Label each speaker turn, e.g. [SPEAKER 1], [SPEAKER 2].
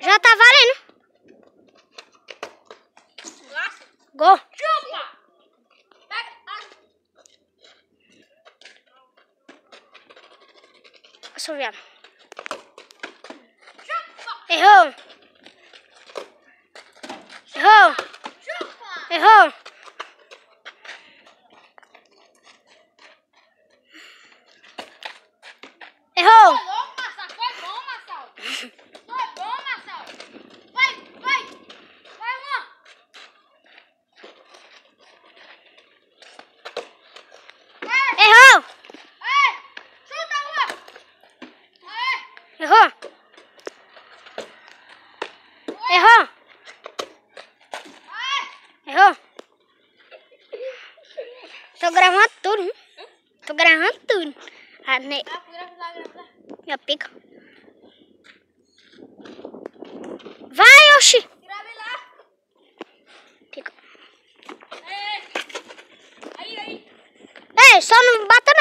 [SPEAKER 1] Já tá valendo. Gol.
[SPEAKER 2] Chupa! Chupa!
[SPEAKER 1] Errou. Errou. Errou. Errou. Errou. Errou. Tô gravando tudo. hein? Tô gravando tudo. Ah,
[SPEAKER 2] lá.
[SPEAKER 1] Minha pica. Vai, Oxi. Pica.
[SPEAKER 2] É.
[SPEAKER 1] Ei, só não bata?